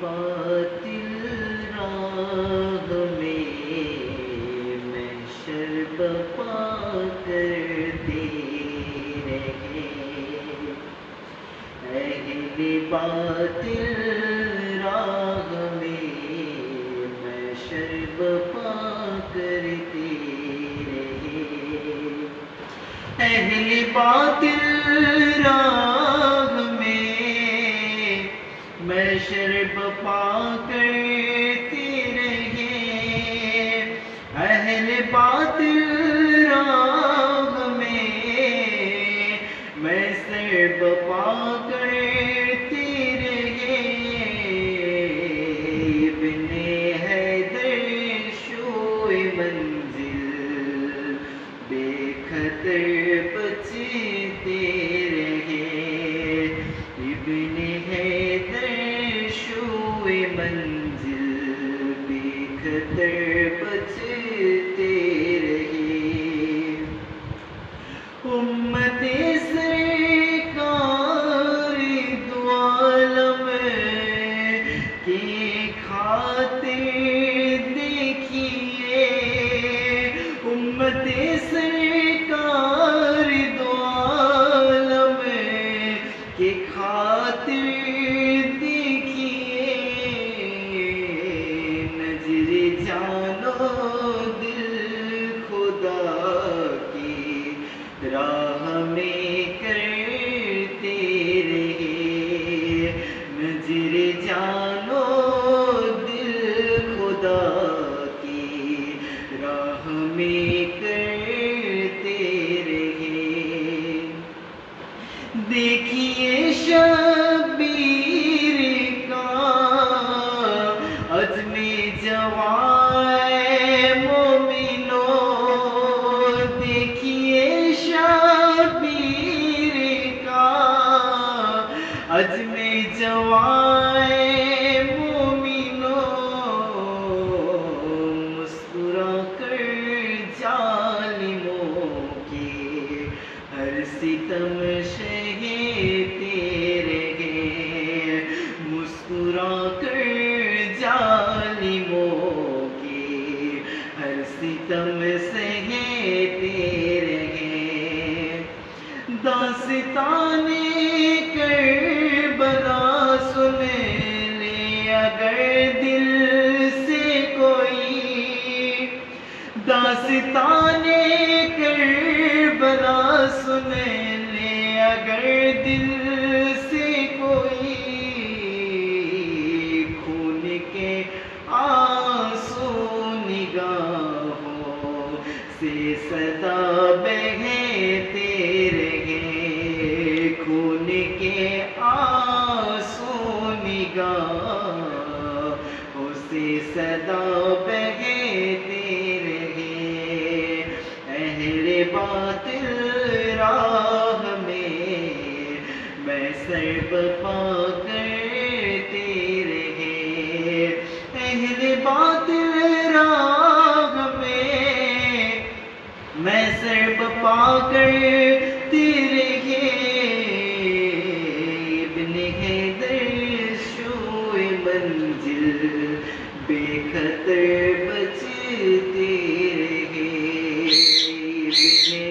बातिल राह में मैं शर्ब पा करते रहे अहले बातिल राह में शर्ब पा करते रहे अहले बातिल राह मैं शर्ब पा करते रहे। अहले बातिल राह में मैं शोए मंजिल बचते मंजिल बेखतर बचते रहे। उम्मत दुआलम के खातिर राह में करते रहे। नज़र जानो दिल खुदा की। राह में करते रहे। देखिए शबीर का अजमे जवाए अजमे जवाए मोमिनो, मुस्कुरा कर जालिमों के। हर सितम सहेते रहे मुस्कुरा कर जालिमों के। हर सितम सहेते रहे दास्ताने दास्ताने कर बना सुन ले अगर दिल से कोई खून के आँसू निगाहों, से सदा बहते रहे खून के आँसू निगाहों से सदा बहते बातिल राह में मैं सर्ब पा करते रहे। अहले बातिल राह में मैं सर्ब पा करते रहे। इब्ने मंजिल बेखतर Amém.